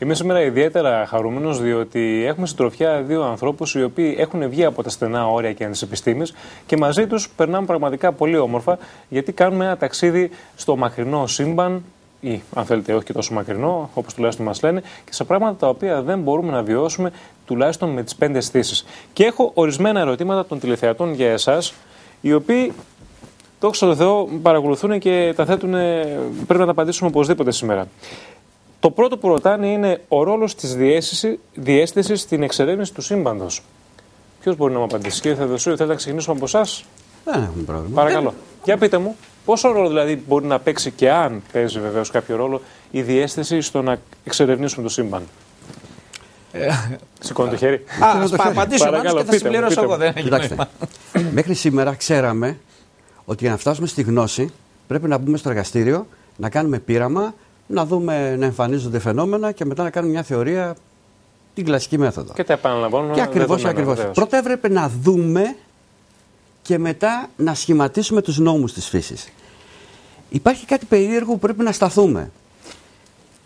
Είμαι σήμερα ιδιαίτερα χαρούμενος διότι έχουμε συντροφιά δύο ανθρώπους οι οποίοι έχουν βγει από τα στενά όρια και τι επιστήμε και μαζί τους περνάμε πραγματικά πολύ όμορφα γιατί κάνουμε ένα ταξίδι στο μακρινό σύμπαν ή αν θέλετε όχι και τόσο μακρινό, όπως τουλάχιστον μας λένε, και σε πράγματα τα οποία δεν μπορούμε να βιώσουμε τουλάχιστον με τις πέντε αισθήσεις. Και έχω ορισμένα ερωτήματα των τηλεθεατών για εσάς, οι οποίοι δόξα τω Θεώ παρακολουθούν και τα θέτουν, πρέπει να τα απαντήσουμε οπωσδήποτε σήμερα. Το πρώτο που ρωτάνε είναι ο ρόλος της διέστηση στην εξερεύνηση του σύμπαντος. Ποιος μπορεί να μου απαντήσει, κύριε Θεοδοσίου, θέλετε να ξεκινήσουμε από εσάς; Δεν έχουμε πρόβλημα. Παρακαλώ. Για πείτε μου, πόσο ρόλο δηλαδή μπορεί να παίξει και αν παίζει βεβαίως κάποιο ρόλο η διέστηση στο να εξερευνήσουμε το σύμπαν; Ε, Σηκώνει το χέρι. Α, θα απαντήσω και θα συμπληρώσω εγώ. Δεν Κοιτάξτε, μέχρι σήμερα ξέραμε ότι για να φτάσουμε στη γνώση πρέπει να μπούμε στο εργαστήριο, να κάνουμε πείραμα, να δούμε να εμφανίζονται φαινόμενα και μετά να κάνουμε μια θεωρία την κλασική μέθοδο. Και τα επαναλαμβάνουμε. Και ακριβώς ακριβώς. Πρώτα έπρεπε να δούμε και μετά να σχηματίσουμε τους νόμους της φύσης. Υπάρχει κάτι περίεργο που πρέπει να σταθούμε.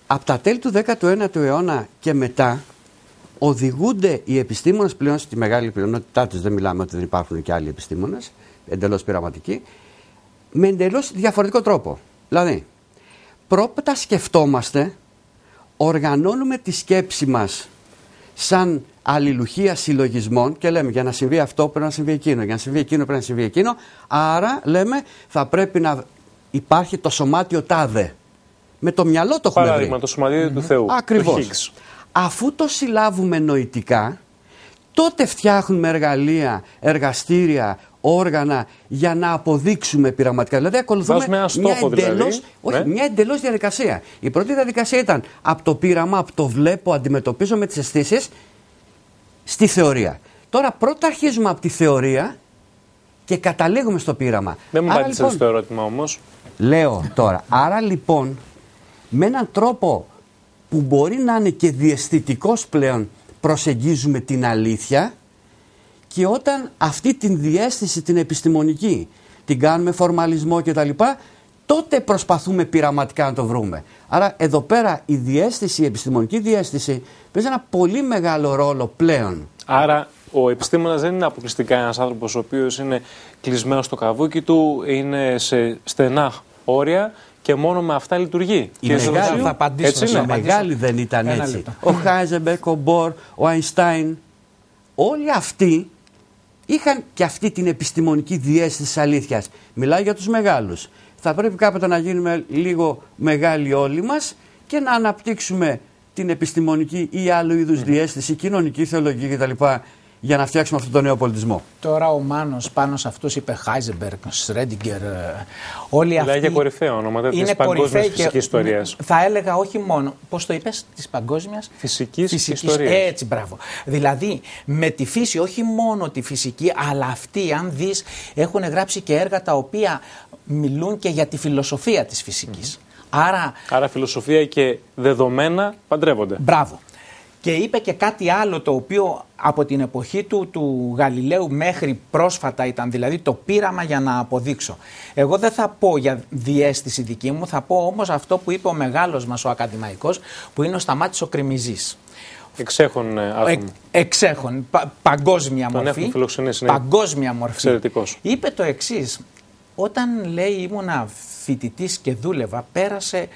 Από τα τέλη του 19ου αιώνα και μετά οδηγούνται οι επιστήμονες πλέον στη μεγάλη πλειονότητά τους, δεν μιλάμε ότι δεν υπάρχουν και άλλοι επιστήμονες, εντελώς πειραματικοί, με εντελώς διαφορετικό τρόπο. Δηλαδή, πρώτα σκεφτόμαστε, οργανώνουμε τη σκέψη μας σαν αλληλουχία συλλογισμών και λέμε για να συμβεί αυτό πρέπει να συμβεί εκείνο, για να συμβεί εκείνο πρέπει να συμβεί εκείνο. Άρα λέμε θα πρέπει να υπάρχει το σωμάτιο τάδε. Με το μυαλό το έχουμε Παράδειγμα, το σωματιο του Θεού. Ακριβώς. Αφού το συλλάβουμε νοητικά, τότε φτιάχνουμε εργαλεία, εργαστήρια, όργανα για να αποδείξουμε πειραματικά. Δηλαδή, ακολουθούμε μια, στόχο, μια εντελώ δηλαδή. όχι, ναι. μια εντελώς διαδικασία. Η πρώτη διαδικασία ήταν από το πείραμα, από το βλέπω, αντιμετωπίζω με τις αισθήσεις στη θεωρία. Τώρα πρώτα αρχίζουμε από τη θεωρία και καταλήγουμε στο πείραμα. Δεν μου απάντησε λοιπόν, στο ερώτημα όμως. Λέω τώρα. Άρα λοιπόν με έναν τρόπο που μπορεί να είναι και διαισθητικός πλέον προσεγγίζουμε την αλήθεια και όταν αυτή την διέστηση την επιστημονική την κάνουμε φορμαλισμό κτλ τότε προσπαθούμε πειραματικά να το βρούμε. Άρα εδώ πέρα η διέστηση, η επιστημονική διέστηση παίζει ένα πολύ μεγάλο ρόλο πλέον. Άρα ο επιστήμονας δεν είναι αποκλειστικά ένας άνθρωπος ο οποίος είναι κλεισμένος στο καβούκι του, είναι σε στενά όρια και μόνο με αυτά λειτουργεί. Η και μεγάλη, θα απαντήσω, έτσι είναι. μεγάλη δεν ήταν έτσι. Ο Χάιζεμπερκ, ο Μπορ, ο Αϊνστάιν, όλοι αυτοί είχαν και αυτή την επιστημονική διέστηση της αλήθειας. Μιλάει για τους μεγάλους θα πρέπει κάποτε να γίνουμε λίγο μεγάλοι όλοι μας και να αναπτύξουμε την επιστημονική ή άλλου είδους διέστηση, κοινωνική θεολογική κτλ. Για να φτιάξουμε αυτόν τον νέο πολιτισμό. Τώρα ο Μάνος πάνω σε αυτούς είπε Χάιζεμπεργκ, Σρέντιγκερ, όλοι αυτοί... Λέγε κορυφαία ονόματα της παγκόσμιας φυσικής ιστορίας. Θα έλεγα όχι μόνο, πώς το είπες, της παγκόσμιας φυσικής, φυσικής ιστορίας. Έτσι, μπράβο. Δηλαδή με τη φύση, όχι μόνο τη φυσική, αλλά αυτοί αν δεις έχουν γράψει και έργα τα οποία μιλούν και για τη φιλοσοφία της φυσικής. Άρα, Άρα φιλοσοφία και δεδομένα παντρεύονται. Μπράβο. Και είπε και κάτι άλλο το οποίο από την εποχή του, του Γαλιλαίου μέχρι πρόσφατα ήταν δηλαδή το πείραμα για να αποδείξω. Εγώ δεν θα πω για διέστηση δική μου, θα πω όμως αυτό που είπε ο μεγάλος μας ο ακαδημαϊκός που είναι ο Σταμάτης ο Κρεμιζής. Εξέχον ε, άτομο. εξέχον, παγκόσμια Τον μορφή. φιλοξενήσει, Παγκόσμια μορφή. Εξαιρετικός. Είπε το εξής. Όταν λέει ήμουνα φοιτητής και δούλευα, πέρασε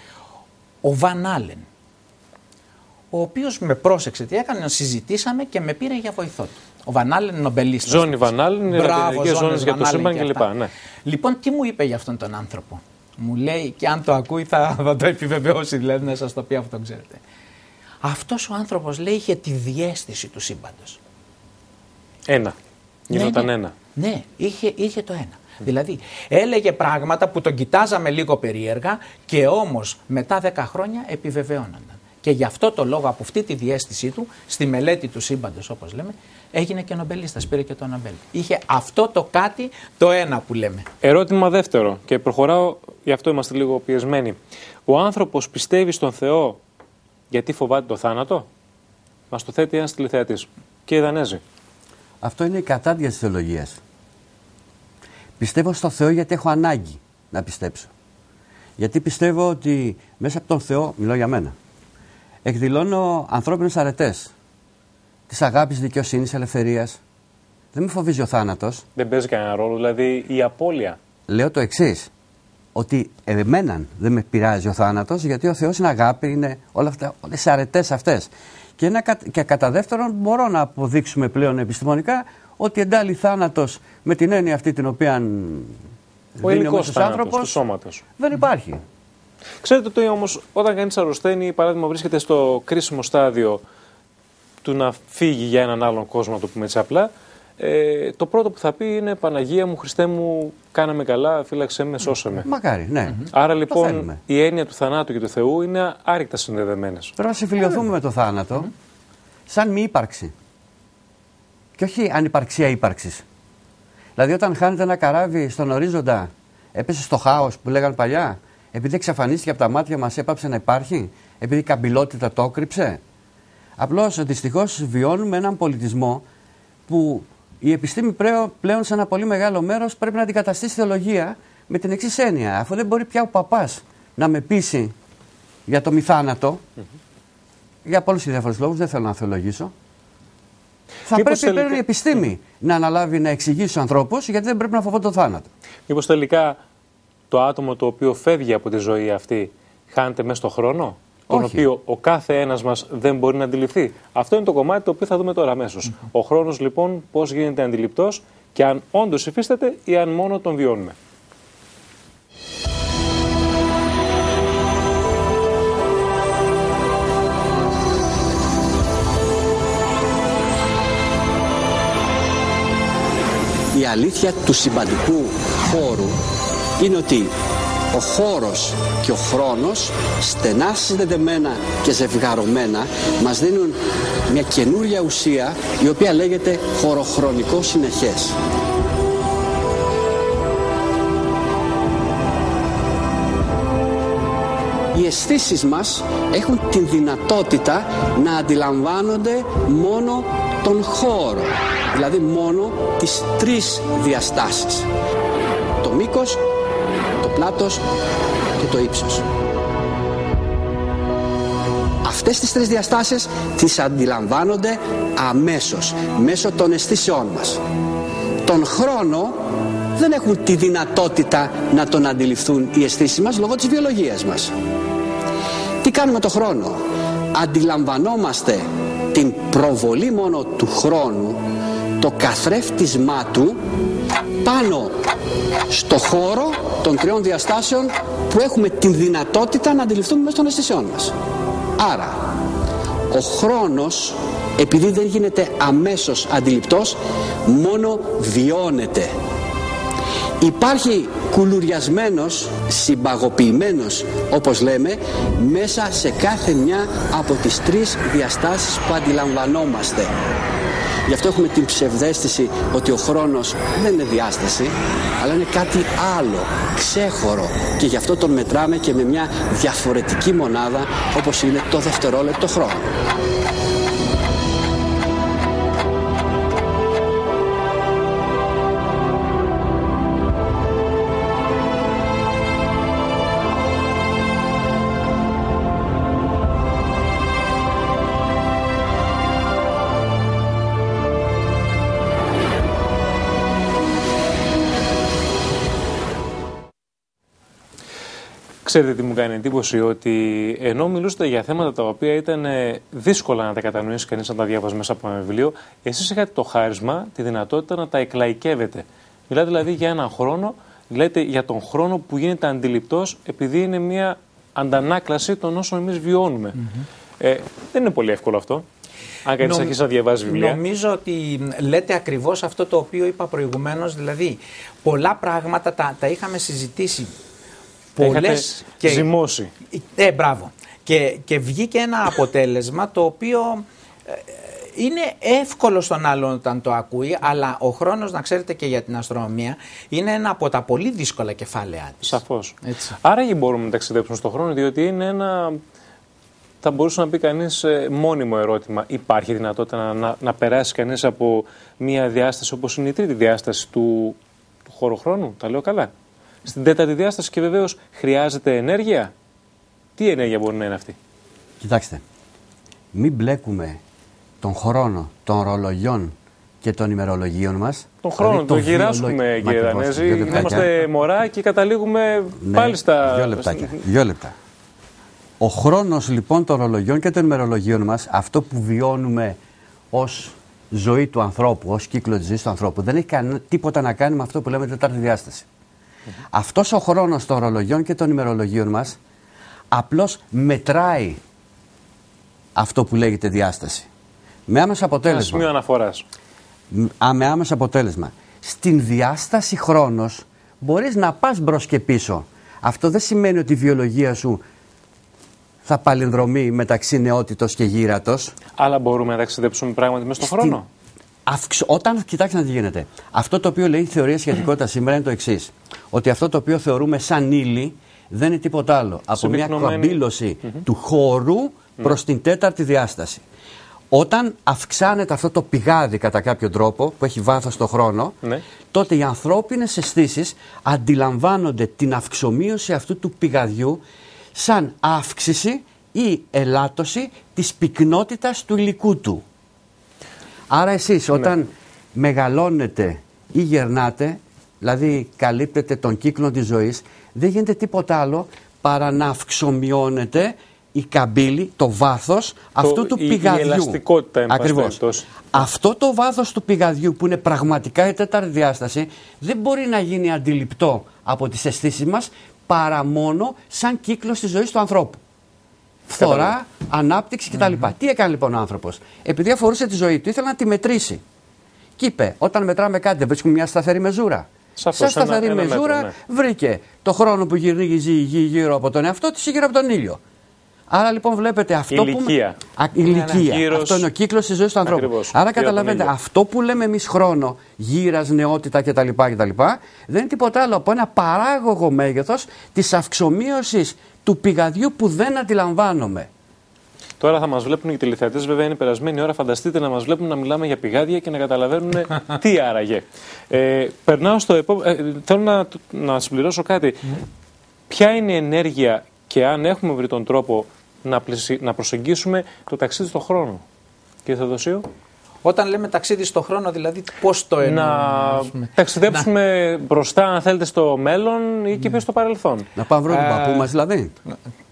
ο Βαν Άλεν. Ο οποίος με πρόσεξε τι έκανε, συζητήσαμε και με πήρε για βοηθό του. Ο Βαν Άλεν νομπελίστας. Ζώνη Βαν Άλεν, οι ζώνε για το σύμπαν κλπ. Ναι. Λοιπόν, τι μου είπε για αυτόν τον άνθρωπο; Μου λέει, και αν το ακούει θα, θα το επιβεβαιώσει, δηλαδή να σας το πει αυτό, ξέρετε. Αυτός ο άνθρωπος λέει είχε τη διέστηση του σύμπαντος. Ένα. Γινόταν ναι, ναι. ένα. Ναι, είχε, είχε το ένα. Δηλαδή έλεγε πράγματα που τον κοιτάζαμε λίγο περίεργα και όμως μετά 10 χρόνια επιβεβαιώνονταν. Και γι' αυτό το λόγο, από αυτή τη διέστησή του, στη μελέτη του σύμπαντος, όπως λέμε, έγινε και νομπελίστας. Πήρε και το Νομπέλ. Είχε αυτό το κάτι, το ένα που λέμε. Ερώτημα δεύτερο, και προχωράω, γι' αυτό είμαστε λίγο πιεσμένοι. Ο άνθρωπος πιστεύει στον Θεό γιατί φοβάται το θάνατο; Μας το θέτει ένας τηλεθεατής. Κύριε Δανέζη. Αυτό είναι η κατάδια της θεολογίας. Πιστεύω στο Θεό γιατί έχω ανάγκη να πιστέψω. Γιατί πιστεύω ότι μέσα από τον Θεό, μιλάω για μένα, εκδηλώνω ανθρώπινε αρετές. Της αγάπης, δικαιοσύνης, ελευθερίας. Δεν με φοβίζει ο θάνατος. Δεν παίζει κανένα ρόλο, δηλαδή η απώλεια. Λέω το εξής. Ότι εμέναν δεν με πειράζει ο θάνατος, γιατί ο Θεός είναι αγάπη, είναι όλα αυτά, όλες οι αρετές αυτές. Και, ένα, και κατά δεύτερον, μπορώ να αποδείξουμε πλέον επιστημονικά ότι εντάλλει θάνατος με την έννοια αυτή την οποία. Ο υλικός άνθρωπο του σώματος. Δεν υπάρχει. Ξέρετε ότι όμως, όταν κανείς αρρωσταίνει, παράδειγμα, βρίσκεται στο κρίσιμο στάδιο του να φύγει για έναν άλλον κόσμο, να το πούμε έτσι απλά, ε, το πρώτο που θα πει είναι Παναγία μου, Χριστέ μου, κάναμε καλά, φύλαξε με, σώσε με. Μακάρι, ναι. Άρα λοιπόν η έννοια του θανάτου και του Θεού είναι άρρηκτα συνδεδεμένες. Πρέπει να συμφιλειωθούμε με το θάνατο σαν μη ύπαρξη. Και όχι ανυπαρξία ύπαρξης. Δηλαδή, όταν χάνεται ένα καράβι στον ορίζοντα, έπεσε στο χάος που λέγανε παλιά, επειδή εξαφανίστηκε από τα μάτια μας, έπαψε να υπάρχει, επειδή η καμπυλότητα το έκρυψε; Απλώς δυστυχώς βιώνουμε έναν πολιτισμό που η επιστήμη πλέον σε ένα πολύ μεγάλο μέρος πρέπει να αντικαταστήσει θεολογία με την εξής έννοια. Αφού δεν μπορεί πια ο παπάς να με πείσει για το μη θάνατο, για πολλούς διάφορους λόγους, δεν θέλω να θεολογήσω. Θα πρέπει τελικά... η επιστήμη να αναλάβει να εξηγήσει στους ανθρώπους γιατί δεν πρέπει να φοβούνται το θάνατο. Μήπως τελικά το άτομο το οποίο φεύγει από τη ζωή αυτή χάνεται μέσα στον χρόνο, τον οποίο ο κάθε ένας μας δεν μπορεί να αντιληφθεί. Αυτό είναι το κομμάτι το οποίο θα δούμε τώρα αμέσως. Ο χρόνος λοιπόν πώς γίνεται αντιληπτός και αν όντως υφίσταται ή αν μόνο τον βιώνουμε. Η αλήθεια του συμπαντικού χώρου είναι ότι ο χώρος και ο χρόνος στενά συνδεδεμένα και ζευγαρωμένα μας δίνουν μια καινούρια ουσία η οποία λέγεται χωροχρονικό συνεχές. Οι αισθήσεις μας έχουν την δυνατότητα να αντιλαμβάνονται μόνο τον χώρο, δηλαδή μόνο τις τρεις διαστάσεις. Το μήκος, το πλάτος και το ύψος. Αυτές τις τρεις διαστάσεις τις αντιλαμβάνονται αμέσως, μέσω των αισθήσεών μας. Τον χρόνο δεν έχουν τη δυνατότητα να τον αντιληφθούν οι αισθήσεις μας λόγω της βιολογίας μας. Τι κάνουμε το χρόνο; Αντιλαμβανόμαστε την προβολή μόνο του χρόνου, το καθρέφτισμά του πάνω στο χώρο των τριών διαστάσεων που έχουμε την δυνατότητα να αντιληφθούμε μέσα των αισθησιών μας. Άρα, ο χρόνος, επειδή δεν γίνεται αμέσως αντιληπτός, μόνο βιώνεται. Υπάρχει κουλουριασμένος, συμπαγοποιημένος, όπως λέμε, μέσα σε κάθε μια από τις τρεις διαστάσεις που αντιλαμβανόμαστε. Γι' αυτό έχουμε την ψευδέστηση ότι ο χρόνος δεν είναι διάσταση, αλλά είναι κάτι άλλο, ξέχωρο. Και γι' αυτό τον μετράμε και με μια διαφορετική μονάδα όπως είναι το δευτερόλεπτο χρόνο. Ξέρετε τι μου κάνει εντύπωση, ότι ενώ μιλούσατε για θέματα τα οποία ήταν ε, δύσκολα να τα κατανοήσει κανείς να τα διάβαζε μέσα από ένα βιβλίο, εσείς είχατε το χάρισμα, τη δυνατότητα να τα εκλαϊκεύετε. Μιλάτε δηλαδή για έναν χρόνο, λέτε για τον χρόνο που γίνεται αντιληπτός, επειδή είναι μια αντανάκλαση των όσων εμείς βιώνουμε. ε, δεν είναι πολύ εύκολο αυτό. Αν κανείς αρχίσει να διαβάζει βιβλία. Νομίζω ότι λέτε ακριβώς αυτό το οποίο είπα προηγουμένως. Δηλαδή, πολλά πράγματα τα, τα είχαμε συζητήσει πολλές και... ζυμώσει. Ε, μπράβο. Και, και βγήκε ένα αποτέλεσμα το οποίο ε, είναι εύκολο στον άλλον όταν το ακούει, αλλά ο χρόνος, να ξέρετε και για την αστρονομία, είναι ένα από τα πολύ δύσκολα κεφάλαια της. Σαφώς. Άρα μπορούμε να ταξιδέψουμε στον χρόνο, διότι είναι ένα, θα μπορούσε να πει κανείς ε, μόνιμο ερώτημα. Υπάρχει δυνατότητα να, να, να περάσει κανείς από μια διάσταση όπως είναι η τρίτη διάσταση του, του χώρου χρόνου. Τα λέω καλά; Στην τέταρτη διάσταση και βεβαίως χρειάζεται ενέργεια. Τι ενέργεια μπορεί να είναι αυτή; Κοιτάξτε. μην μπλέκουμε τον χρόνο των ρολογιών και των ημερολογίων μας. Τον χρόνο, Δηλαδή, τον το γυράσκουμε βιολο- Μα κύριε ακριβώς, Δανέζη. δύο λεπτάκια. Είμαστε μωρά και καταλήγουμε Ναι, πάλι στα... Δύο λεπτάκια. Δύο λεπτά. Ο χρόνος λοιπόν των ρολογιών και των ημερολογίων μας, αυτό που βιώνουμε ως ζωή του ανθρώπου, ως κύκλο της ζωής του ανθρώπου, δεν έχει κανένα, τίποτα να κάνει με αυτό που λέμε τετάρτη διάσταση. Αυτός ο χρόνος των ρολογιών και των ημερολογίων μας απλώς μετράει αυτό που λέγεται διάσταση. Με άμεσο Ένα αποτέλεσμα. σημείο αναφοράς. Μ- α, με άμεσο αποτέλεσμα. Στην διάσταση χρόνος μπορείς να πας μπρος και πίσω. Αυτό δεν σημαίνει ότι η βιολογία σου θα παλινδρομεί μεταξύ νεότητος και γύρατος. Αλλά μπορούμε να ταξιδέψουμε πράγματι μέσα στον Στην- χρόνο. Αυξ- Όταν, κοιτάξτε να τι γίνεται. Αυτό το οποίο λέει η θεωρία σχετικότητα σήμερα είναι το εξής. Ότι αυτό το οποίο θεωρούμε σαν ύλη δεν είναι τίποτα άλλο. Από μια Συμπυκνωμένη. καμπύλωση του χώρου προς την τέταρτη διάσταση. Όταν αυξάνεται αυτό το πηγάδι κατά κάποιο τρόπο που έχει βάθος στο χρόνο, Ναι. τότε οι ανθρώπινες αισθήσεις αντιλαμβάνονται την αυξομοίωση αυτού του πηγαδιού σαν αύξηση ή ελάττωση της πυκνότητας του υλικού του. Άρα εσείς όταν μεγαλώνετε ή γερνάτε, δηλαδή καλύπτετε τον κύκλο της ζωής, δεν γίνεται τίποτα άλλο παρά να αυξομειώνεται η καμπύλη, το βάθος αυτού του η- η πηγαδιού. ελαστικότητα, εν πάση Ακριβώς. περιπτώσει. Αυτό το βάθος του πηγαδιού που είναι πραγματικά η τέταρτη διάσταση δεν μπορεί να γίνει αντιληπτό από τις αισθήσεις μας παρά μόνο σαν κύκλος της ζωής του ανθρώπου. Φθορά, ανάπτυξη κτλ. Τι έκανε λοιπόν ο άνθρωπος; Επειδή αφορούσε τη ζωή του, ήθελε να τη μετρήσει. Και είπε, όταν μετράμε κάτι, δεν βρίσκουμε μια σταθερή μεζούρα. Σαφώς, Σαν σταθερή ένα- ένα μεζούρα μέτρο, βρήκε το χρόνο που γυρίζει η γη γύρω από τον εαυτό της ή γύρω από τον ήλιο. Άρα λοιπόν βλέπετε αυτό Ηλικία. που. Α, ηλικία. Γύρος- Αυτό είναι ο κύκλος της ζωής του ανθρώπου. Ακριβώς. Άρα Γύρω από τον καταλαβαίνετε, ήλιο. αυτό που λέμε εμείς χρόνο, γύρας, νεότητα κτλ, κτλ. δεν είναι τίποτα άλλο από ένα παράγωγο μέγεθος της αυξομοίωσης του πηγαδιού που δεν αντιλαμβάνομαι. Τώρα θα μας βλέπουν οι τηλεθεατές, βέβαια είναι περασμένη ώρα. Φανταστείτε να μας βλέπουν να μιλάμε για πηγάδια και να καταλαβαίνουν τι άραγε. Ε, περνάω στο επόμενο. θέλω να, να συμπληρώσω κάτι. Ποια είναι η ενέργεια και αν έχουμε βρει τον τρόπο να, πλησι- να προσεγγίσουμε το ταξίδι στον χρόνο. Κύριε Θεοδοσίου, Όταν λέμε ταξίδι στο χρόνο, δηλαδή πώς το εννοούμε. να ας πούμε. ταξιδέψουμε μπροστά, αν θέλετε, στο μέλλον ή και πίσω στο παρελθόν. Να πάμε βρω τον Ε, παππού μας δηλαδή;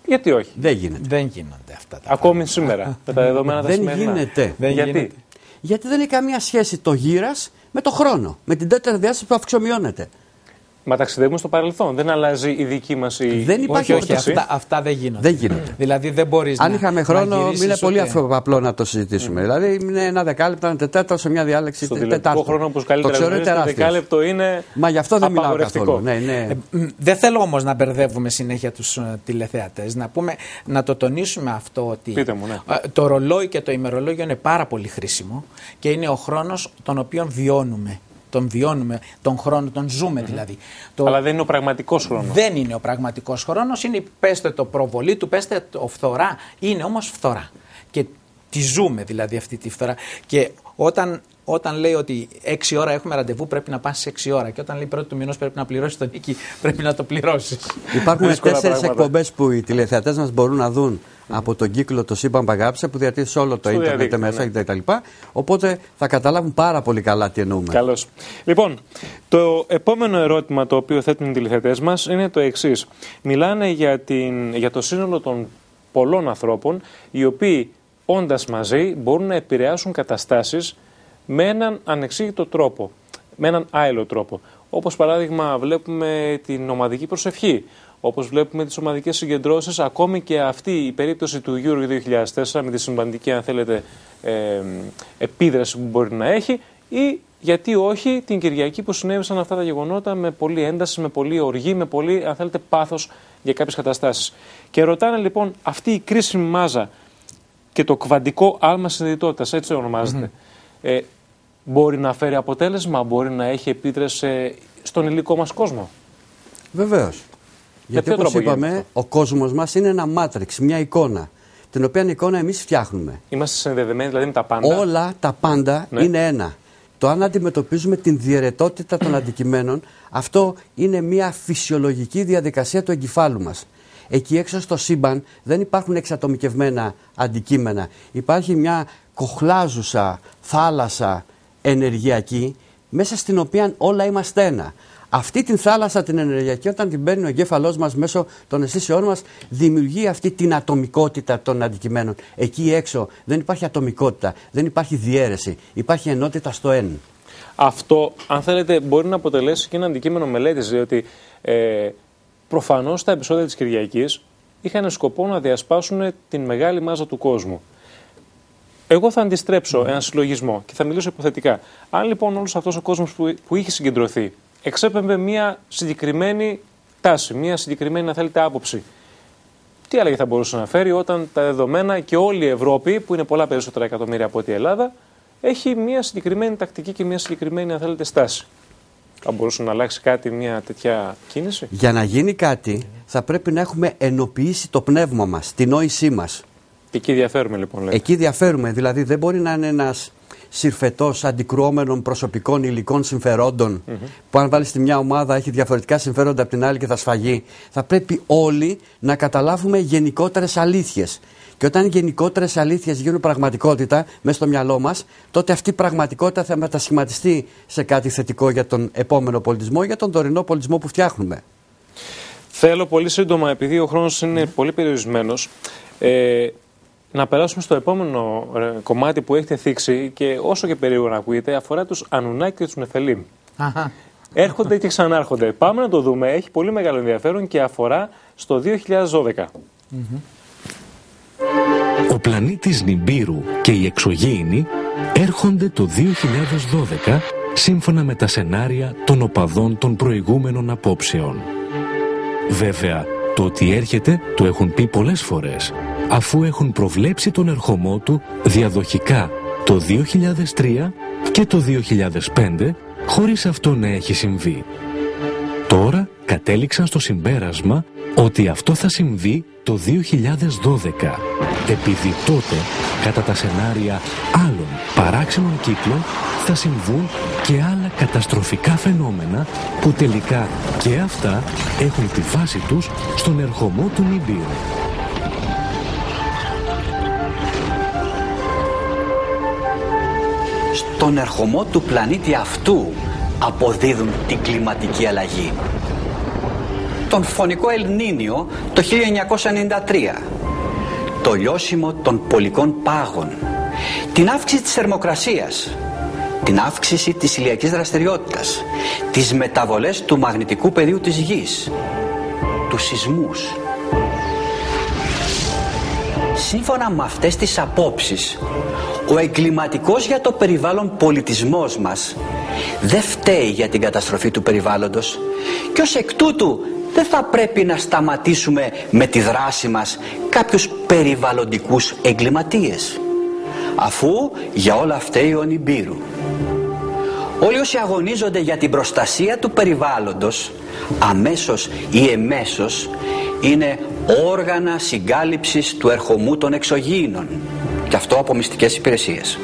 Γιατί όχι; Δεν γίνεται. Δεν γίνονται αυτά τα Ακόμη σήμερα, με τα δεδομένα τα Δεν σημερινά. γίνεται. Δεν Γιατί; γίνεται. Γιατί δεν έχει καμία σχέση το γύρας με το χρόνο. Με την τέταρτη διάσταση που αυξομειώνεται. Μα ταξιδεύουμε στο παρελθόν. Δεν αλλάζει η δική μας η Δεν υπάρχει Όχι, όχι, όποτε- αυτά, αυτά δεν γίνονται. Δεν γίνονται. Δηλαδή δεν μπορείς να. Αν είχαμε να χρόνο, γυρίσεις είναι πολύ ούτε- αφ- απλό να το συζητήσουμε. Δηλαδή, είναι ένα δεκάλεπτο, ένα τετάρτο σε μια διάλεξη. Στον τε- τηλεοπτικό τετάρτο. χρόνο που Το καλύτερα ξέρω, είναι γνωρίζετε, το τεράστιος. δεκάλεπτο είναι. Μα γι' αυτό δεν μιλάω απαγορευτικό. καθόλου. Ναι, ναι. Μ, Δεν θέλω όμως να μπερδεύουμε συνέχεια τους τηλεθεατές. Να, πούμε, να το τονίσουμε αυτό ότι Πείτε μου, ναι. ε, το ρολόι και το ημερολόγιο είναι πάρα πολύ χρήσιμο και είναι ο χρόνος τον οποίο βιώνουμε. Τον βιώνουμε, τον χρόνο, τον ζουμε δηλαδή. Το, Αλλά δεν είναι ο πραγματικός χρόνος. δεν είναι ο πραγματικός χρόνος, είναι πέστε το προβολή του, πέστε το φθορά, είναι όμως φθορά. Και τη ζούμε δηλαδή αυτή τη φθορά. Και όταν, όταν λέει ότι 6 ώρα έχουμε ραντεβού πρέπει να πας σε 6 ώρα και όταν λέει πρώτη του μηνός πρέπει να πληρώσεις τον νίκη πρέπει να το πληρώσεις. Υπάρχουν Δύσκολα τέσσερις πράγματα. εκπομπές που οι τηλεθεατές μας μπορούν να δουν από τον κύκλο Το Σύμπαν Παγάψε που διατίθεται σε όλο το Στο ίντερνετ διαδίκτυο, μέσα ναι. κτλ. Οπότε θα καταλάβουν πάρα πολύ καλά τι εννοούμε. Καλώς. Λοιπόν, το επόμενο ερώτημα το οποίο θέτουν οι τηλεθεατές μας είναι το εξής. Μιλάνε για, την, για το σύνολο των πολλών ανθρώπων οι οποίοι όντας μαζί μπορούν να επηρεάσουν καταστάσεις με έναν ανεξήγητο τρόπο. Με έναν άειλο τρόπο. Όπως παράδειγμα, βλέπουμε την ομαδική προσευχή. Όπως βλέπουμε τις ομαδικές συγκεντρώσεις, ακόμη και αυτή η περίπτωση του Euro 2004 με τη συμπαντική, αν θέλετε, ε, επίδραση που μπορεί να έχει, ή γιατί όχι την Κυριακή που συνέβησαν αυτά τα γεγονότα με πολλή ένταση, με πολλή οργή, με πολύ, αν θέλετε, πάθος για κάποιες καταστάσεις. Και ρωτάνε λοιπόν αυτή η κρίσιμη μάζα και το κβαντικό άλμα συνειδητότητας, έτσι ονομάζεται, ε, μπορεί να φέρει αποτέλεσμα, μπορεί να έχει επίδραση στον υλικό μας κόσμο; Βεβαίως. Γιατί ποιο όπως τρόπο γίνεται είπαμε, ο κόσμος μας είναι ένα μάτριξ, μια εικόνα. Την οποία εικόνα εμείς φτιάχνουμε. Είμαστε συνδεδεμένοι δηλαδή με τα πάντα. Όλα τα πάντα Ναι. είναι ένα. Το αν αντιμετωπίζουμε την διαιρετότητα των αντικειμένων, αυτό είναι μια φυσιολογική διαδικασία του εγκεφάλου μας. Εκεί έξω στο σύμπαν δεν υπάρχουν εξατομικευμένα αντικείμενα. Υπάρχει μια κοχλάζουσα θάλασσα ενεργειακή μέσα στην οποία όλα είμαστε ένα. Αυτή την θάλασσα την ενεργειακή, όταν την παίρνει ο εγκέφαλός μας μέσω των αισθήσεών μας, δημιουργεί αυτή την ατομικότητα των αντικειμένων. Εκεί έξω δεν υπάρχει ατομικότητα, δεν υπάρχει διαίρεση. Υπάρχει ενότητα στο εν. Αυτό, αν θέλετε, μπορεί να αποτελέσει και ένα αντικείμενο μελέτης, διότι ε, προφανώς τα επεισόδια της Κυριακής είχαν σκοπό να διασπάσουν την μεγάλη μάζα του κόσμου. Εγώ θα αντιστρέψω ένα συλλογισμό και θα μιλήσω υποθετικά. Αν λοιπόν όλος αυτός ο κόσμος που, που είχε συγκεντρωθεί εξέπεμπε μια συγκεκριμένη τάση, μια συγκεκριμένη, αν θέλετε, άποψη. Τι άλλαγε θα μπορούσε να φέρει όταν τα δεδομένα και όλη η Ευρώπη, που είναι πολλά περισσότερα εκατομμύρια από ό,τι η Ελλάδα, έχει μια συγκεκριμένη τακτική και μια συγκεκριμένη, αν θέλετε, στάση. Θα μπορούσε να αλλάξει κάτι, μια τέτοια κίνηση; Για να γίνει κάτι, θα πρέπει να έχουμε ενοποιήσει το πνεύμα μας, την νόησή μας. Εκεί διαφέρουμε λοιπόν. Λέτε. Εκεί διαφέρουμε. Δηλαδή δεν μπορεί να είναι ένας συρφετός αντικρουόμενων προσωπικών υλικών συμφερόντων, που αν βάλεις στη μια ομάδα έχει διαφορετικά συμφέροντα από την άλλη και θα σφαγεί. Θα πρέπει όλοι να καταλάβουμε γενικότερες αλήθειες. Και όταν οι γενικότερες αλήθειες γίνουν πραγματικότητα μέσα στο μυαλό μας, τότε αυτή η πραγματικότητα θα μετασχηματιστεί σε κάτι θετικό για τον επόμενο πολιτισμό, για τον τωρινό πολιτισμό που φτιάχνουμε. Θέλω πολύ σύντομα, επειδή ο χρόνος είναι πολύ περιορισμένος, ε, να περάσουμε στο επόμενο ε, κομμάτι που έχετε θίξει και όσο και περίεργο να ακούγεται, αφορά τους Ανουνάκη και τους Νεφελίμ. Αχα. Έρχονται και ξανάρχονται. Πάμε να το δούμε. Έχει πολύ μεγάλο ενδιαφέρον και αφορά στο 2012. Ο πλανήτης Νιμπύρου και οι εξωγήινοι έρχονται το 2012 σύμφωνα με τα σενάρια των οπαδών των προηγούμενων απόψεων. Βέβαια, το ότι έρχεται το έχουν πει πολλές φορές, αφού έχουν προβλέψει τον ερχομό του διαδοχικά το 2003 και το 2005, χωρίς αυτό να έχει συμβεί. Τώρα κατέληξαν στο συμπέρασμα ότι αυτό θα συμβεί το 2012, επειδή τότε, κατά τα σενάρια άλλων παράξενων κύκλων, θα συμβούν και άλλα καταστροφικά φαινόμενα που τελικά και αυτά έχουν τη βάση τους στον ερχομό του Νιμπύρου. Στον ερχομό του πλανήτη αυτού αποδίδουν την κλιματική αλλαγή. Τον φωνικό Ελνίνιο το 1993. Το λιώσιμο των πολικών πάγων. Την αύξηση της θερμοκρασίας. Την αύξηση της ηλιακής δραστηριότητας. Τις μεταβολές του μαγνητικού πεδίου της γης. Τους σεισμούς. Σύμφωνα με αυτές τις απόψεις, ο εγκληματικός για το περιβάλλον πολιτισμός μας δεν φταίει για την καταστροφή του περιβάλλοντος και ως εκ τούτου δεν θα πρέπει να σταματήσουμε με τη δράση μας κάποιους περιβαλλοντικούς εγκληματίες αφού για όλα φταίει ο Νιμπύρου. Όλοι όσοι αγωνίζονται για την προστασία του περιβάλλοντος αμέσως ή εμέσως είναι όργανα συγκάλυψης του ερχομού των εξωγήινων και αυτό από μυστικές υπηρεσίες.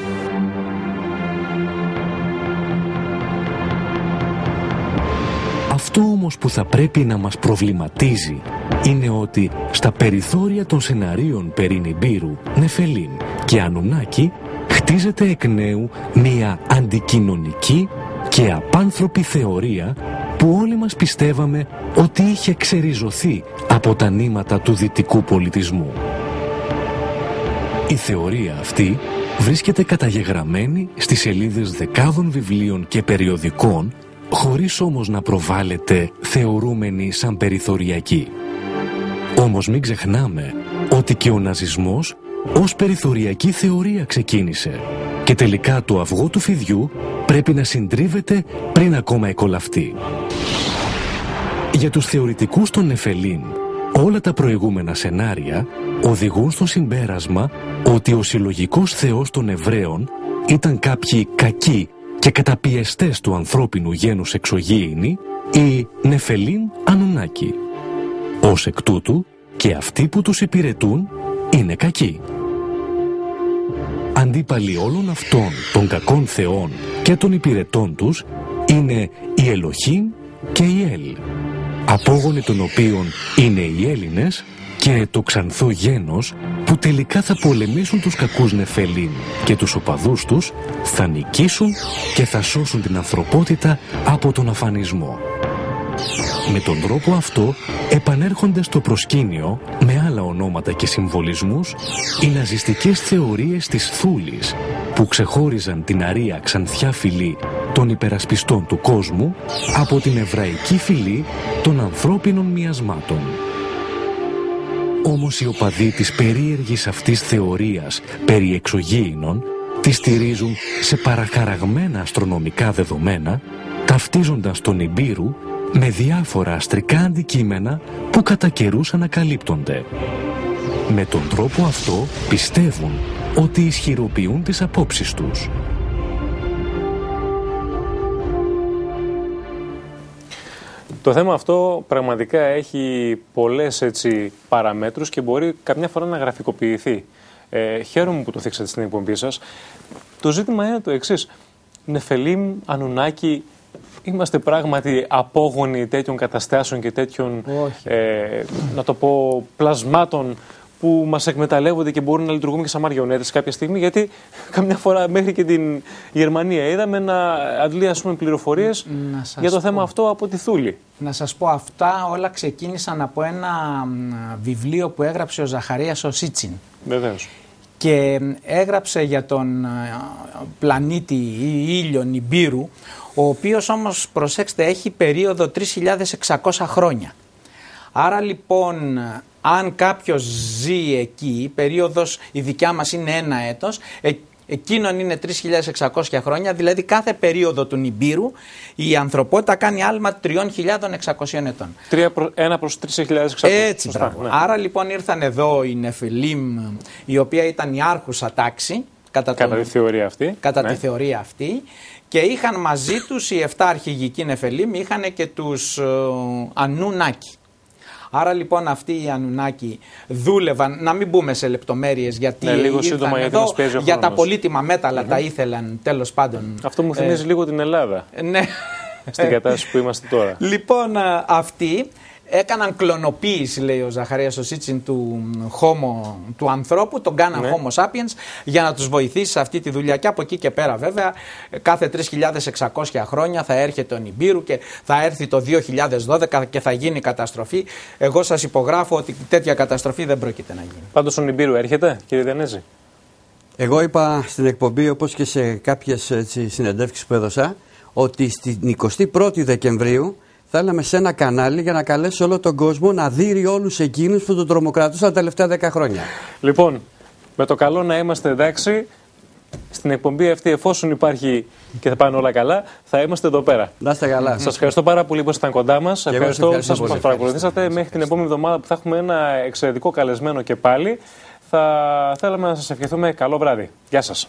Αυτό όμως που θα πρέπει να μας προβληματίζει είναι ότι στα περιθώρια των σεναρίων περί Νιμπύρου, Νεφελίν και Ανουνάκη χτίζεται εκ νέου μία αντικοινωνική και απάνθρωπη θεωρία που όλοι μας πιστεύαμε ότι είχε ξεριζωθεί από τα νήματα του δυτικού πολιτισμού. Η θεωρία αυτή βρίσκεται καταγεγραμμένη στις σελίδες δεκάδων βιβλίων και περιοδικών χωρίς όμως να προβάλλεται θεωρούμενη σαν περιθωριακή. Όμως μην ξεχνάμε ότι και ο ναζισμός ως περιθωριακή θεωρία ξεκίνησε και τελικά το αυγό του φιδιού πρέπει να συντρίβεται πριν ακόμα εκολαυτεί. Για τους θεωρητικούς των Νεφελίν, όλα τα προηγούμενα σενάρια οδηγούν στο συμπέρασμα ότι ο συλλογικός θεός των Εβραίων ήταν κάποιοι κακοί και καταπιεστές του ανθρώπινου γένους εξωγήινοι ή Νεφελίν Ανουνάκη. Ως εκ τούτου και αυτοί που τους υπηρετούν είναι κακοί. Αντίπαλοι όλων αυτών των κακών θεών και των υπηρετών τους είναι η Ελοχήν και η Ελ. απόγονοι των οποίων είναι οι Έλληνες και το ξανθό γένος που τελικά θα πολεμήσουν τους κακούς Νεφελίν και τους οπαδούς τους θα νικήσουν και θα σώσουν την ανθρωπότητα από τον αφανισμό. Με τον τρόπο αυτό επανέρχονται στο προσκήνιο με άλλα ονόματα και συμβολισμούς οι ναζιστικές θεωρίες της Θούλης που ξεχώριζαν την αρία ξανθιά φυλή των υπερασπιστών του κόσμου από την εβραϊκή φυλή των ανθρώπινων μοιασμάτων. Όμως οι οπαδοί της περίεργης αυτής θεωρίας περί εξωγήινων τη στηρίζουν σε παραχαραγμένα αστρονομικά δεδομένα ταυτίζοντας τον Ιμπύρου με διάφορα αστρικά αντικείμενα που κατά καιρούς ανακαλύπτονται. Με τον τρόπο αυτό πιστεύουν ότι ισχυροποιούν τις απόψεις τους. Το θέμα αυτό πραγματικά έχει πολλές έτσι, παραμέτρους και μπορεί καμιά φορά να γραφικοποιηθεί. Ε, χαίρομαι που το θίξατε στην εκπομπή σας. Το ζήτημα είναι το εξής. Νεφελίμ, Ανουνάκη, είμαστε πράγματι απόγονοι τέτοιων καταστάσεων και τέτοιων, ε, να το πω, πλασμάτων που μας εκμεταλλεύονται και μπορούν να λειτουργούν και σαν μαριονέτες κάποια στιγμή. Γιατί καμιά φορά μέχρι και την Γερμανία είδαμε να αντλεί πληροφορίες για το θέμα αυτό από τη Θούλη. Να σας πω, αυτά όλα ξεκίνησαν από ένα βιβλίο που έγραψε ο Ζαχαρίας ο Σίτσιν. Βεβαίως. Και έγραψε για τον πλανήτη ή ήλιο Νιμπύρου, ο οποίος όμως, προσέξτε, έχει περίοδο 3.600 χρόνια. Άρα λοιπόν αν κάποιος ζει εκεί, η περίοδος η δικιά μας είναι ένα έτος, ε, εκείνον είναι 3.600 χρόνια, δηλαδή κάθε περίοδο του Νιμπύρου η ανθρωπότητα κάνει άλμα 3.600 ετών. 1 προς 3.600. Έτσι, ναι. Άρα λοιπόν ήρθαν εδώ οι Νεφελίμ, η οποία ήταν η άρχουσα τάξη, κατά, κατά τη θεωρία αυτή. Κατά τη ναι. θεωρία αυτή. Και είχαν μαζί τους οι 7 αρχηγικοί Νεφελίμ, είχαν και τους ε, Ανούνακι. Άρα λοιπόν αυτοί οι Ανουνάκοι δούλευαν, να μην μπούμε σε λεπτομέρειες γιατί ναι, λίγο σύντομα, εδώ για τα πολύτιμα μέταλλα τα ήθελαν τέλος πάντων. Αυτό μου θυμίζει ε, λίγο την Ελλάδα. Ναι. Στην κατάσταση που είμαστε τώρα. Λοιπόν αυτοί έκαναν κλωνοποίηση, λέει ο Ζαχαρίας ο Σίτσιν, του, homo, του ανθρώπου, τον κάναν ναι. Homo sapiens για να τους βοηθήσει σε αυτή τη δουλειά. Και από εκεί και πέρα βέβαια, κάθε 3.600 χρόνια θα έρχεται ο Νιμπύρου και θα έρθει το 2012 και θα γίνει καταστροφή. Εγώ σας υπογράφω ότι τέτοια καταστροφή δεν πρόκειται να γίνει. Πάντως ο Νιμπύρου έρχεται, κύριε Δενέζη. Εγώ είπα στην εκπομπή, όπως και σε κάποιες συνεντεύξεις που έδωσα, ότι στην 21η Δεκεμβρίου Θέλαμε σε ένα κανάλι για να καλέσει όλο τον κόσμο να δει όλους εκείνους που τον τρομοκρατούσαν τα τελευταία 10 χρόνια. Λοιπόν, με το καλό να είμαστε εντάξει, στην εκπομπή αυτή, εφόσον υπάρχει και θα πάνε όλα καλά, θα είμαστε εδώ πέρα. Να είστε καλά. Σας ευχαριστώ πάρα πολύ που ήσασταν κοντά μας. Ευχαριστώ που μας παρακολουθήσατε. Μέχρι την επόμενη εβδομάδα που θα έχουμε ένα εξαιρετικό καλεσμένο και πάλι. Θα θέλαμε να σας ευχηθούμε καλό βράδυ. Γεια σας.